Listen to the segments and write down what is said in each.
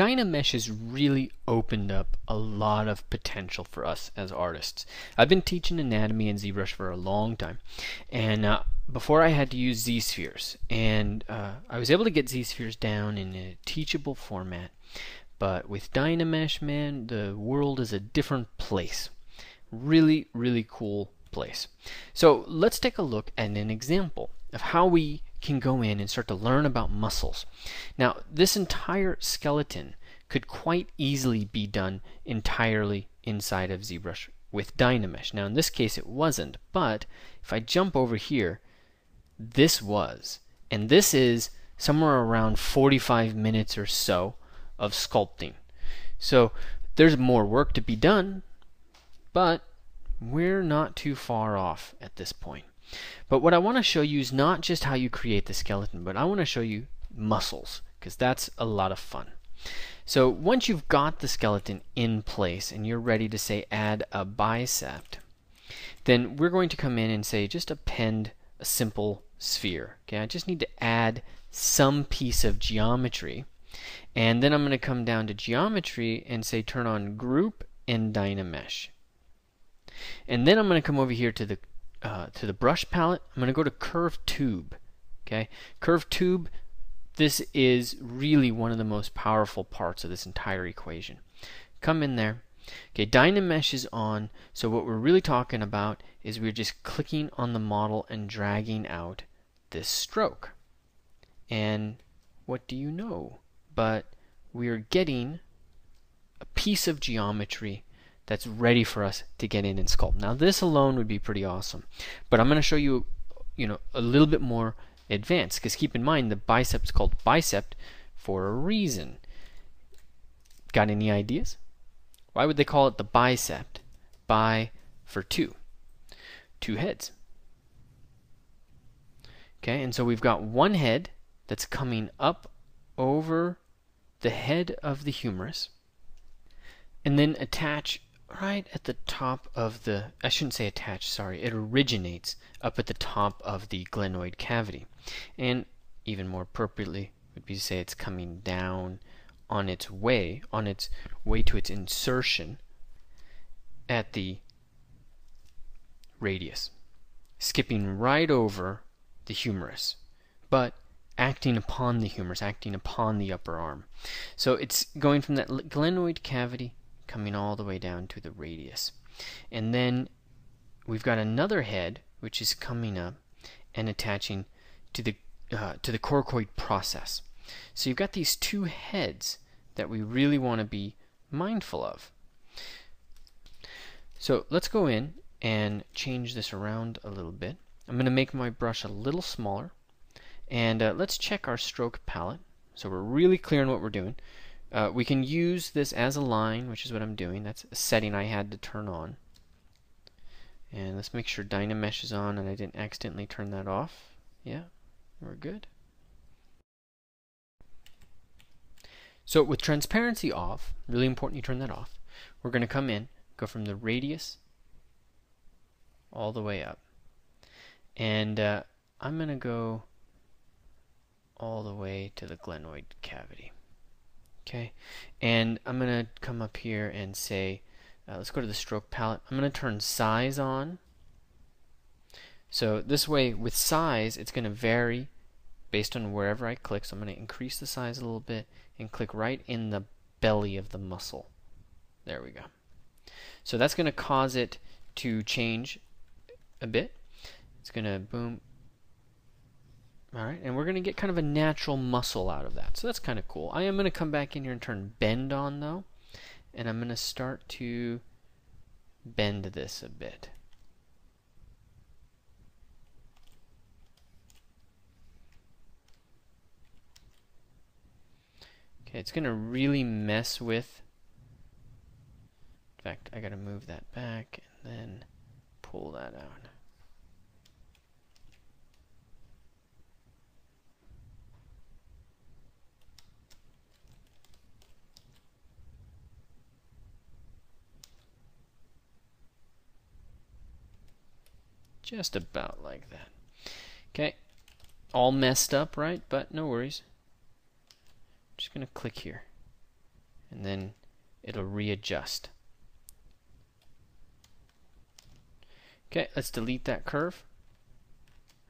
Dynamesh has really opened up a lot of potential for us as artists. I've been teaching anatomy in ZBrush for a long time, and uh, before I had to use Z-spheres, and uh, I was able to get Z-spheres down in a teachable format. But with Dynamesh, man, the world is a different place. Really, really cool place. So let's take a look at an example of how we can go in and start to learn about muscles. Now, this entire skeleton could quite easily be done entirely inside of ZBrush with Dynamesh. Now, in this case, it wasn't, but if I jump over here, this was. And this is somewhere around 45 minutes or so of sculpting. So, there's more work to be done, but we're not too far off at this point. But what I want to show you is not just how you create the skeleton, but I want to show you muscles, because that's a lot of fun. So once you've got the skeleton in place and you're ready to say add a bicep, then we're going to come in and say just append a simple sphere. Okay, I just need to add some piece of geometry. And then I'm going to come down to geometry and say turn on group and Dynamesh. And then I'm going to come over here to the uh, to the brush palette. I'm going to go to curve tube. Okay, curve tube. This is really one of the most powerful parts of this entire equation. Come in there. Okay, Dynamesh is on. So what we're really talking about is we're just clicking on the model and dragging out this stroke. And what do you know? But we're getting a piece of geometry that's ready for us to get in and sculpt. Now this alone would be pretty awesome, but I'm going to show you, you know, a little bit more advanced because keep in mind the bicep is called bicep for a reason. Got any ideas? Why would they call it the bicep? Bi for two, two heads. Okay, and so we've got one head that's coming up over the head of the humerus and then attach right at the top of the, I shouldn't say attached, sorry, it originates up at the top of the glenoid cavity. And even more appropriately would be to say it's coming down on its way, on its way to its insertion at the radius, skipping right over the humerus, but acting upon the humerus, acting upon the upper arm. So it's going from that glenoid cavity coming all the way down to the radius. And then we've got another head which is coming up and attaching to the uh, to the coracoid process. So you've got these two heads that we really want to be mindful of. So let's go in and change this around a little bit. I'm going to make my brush a little smaller. And uh, let's check our stroke palette. So we're really clear on what we're doing. Uh, we can use this as a line, which is what I'm doing. That's a setting I had to turn on. And let's make sure Dynamesh is on and I didn't accidentally turn that off. Yeah, we're good. So with transparency off, really important you turn that off, we're going to come in, go from the radius all the way up. And uh, I'm going to go all the way to the glenoid cavity. Okay, and I'm going to come up here and say, uh, let's go to the stroke palette. I'm going to turn size on. So this way, with size, it's going to vary based on wherever I click. So I'm going to increase the size a little bit and click right in the belly of the muscle. There we go. So that's going to cause it to change a bit. It's going to boom, all right, and we're going to get kind of a natural muscle out of that. So that's kind of cool. I am going to come back in here and turn bend on though. And I'm going to start to bend this a bit. Okay, it's going to really mess with. In fact, I got to move that back and then pull that out. Just about like that. Okay. All messed up, right? But no worries. Just going to click here. and then it'll readjust. Okay, let's delete that curve.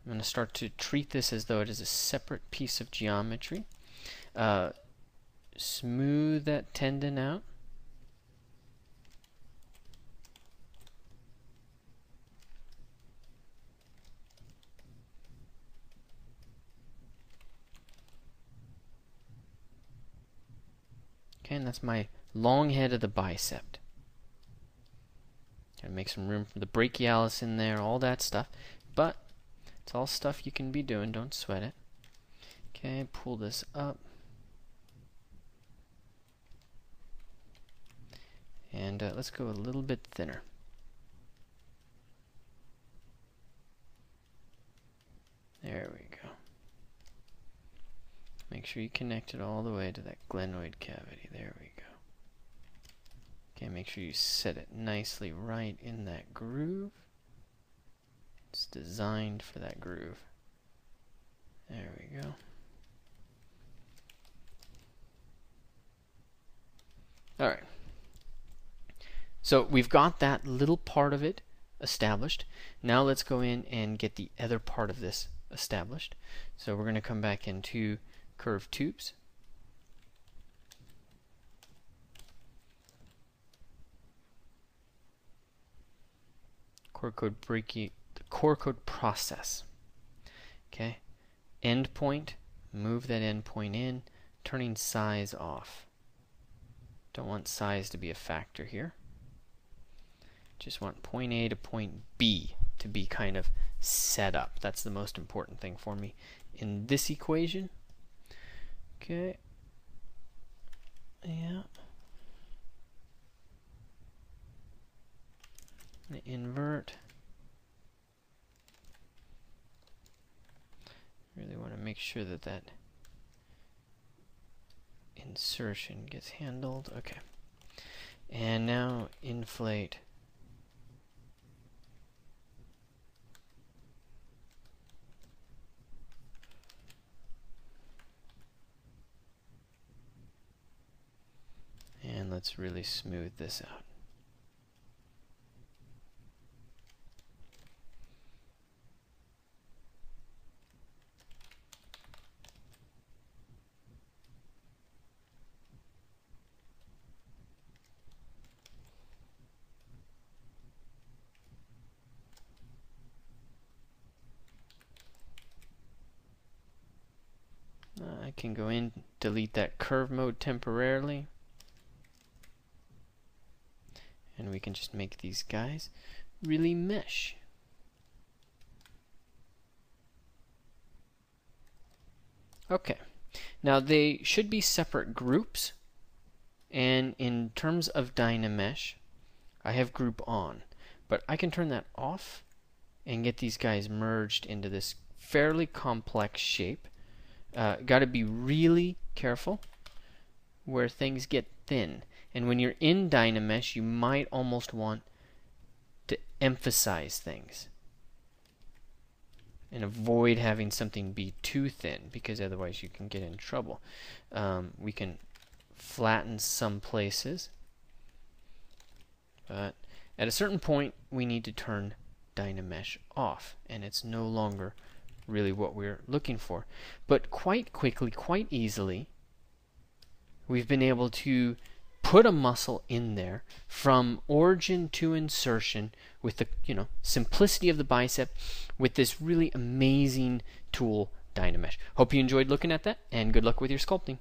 I'm going to start to treat this as though it is a separate piece of geometry. Uh, smooth that tendon out. Okay, and that's my long head of the bicep. Gotta make some room for the brachialis in there, all that stuff. But it's all stuff you can be doing, don't sweat it. Okay, pull this up. And uh, let's go a little bit thinner. There we go. Make sure you connect it all the way to that glenoid cavity. There we go. Okay, make sure you set it nicely right in that groove. It's designed for that groove. There we go. Alright. So we've got that little part of it established. Now let's go in and get the other part of this established. So we're going to come back into curved tubes. Coracoid breaking the Coracoid process. Okay. Endpoint, move that endpoint in, turning size off. Don't want size to be a factor here. Just want point A to point B to be kind of set up. That's the most important thing for me in this equation. Okay. Yeah. Invert. Really want to make sure that that insertion gets handled. Okay. And now inflate And let's really smooth this out. Uh, I can go in, delete that curve mode temporarily. And we can just make these guys really mesh. Okay, now they should be separate groups. And in terms of Dynamesh, I have group on. But I can turn that off and get these guys merged into this fairly complex shape. Uh, Got to be really careful where things get thin. And when you're in Dynamesh, you might almost want to emphasize things and avoid having something be too thin because otherwise you can get in trouble. Um, we can flatten some places, but at a certain point we need to turn Dynamesh off and it's no longer really what we're looking for. But quite quickly, quite easily, we've been able to put a muscle in there from origin to insertion with the you know simplicity of the bicep with this really amazing tool Dynamesh. Hope you enjoyed looking at that and good luck with your sculpting.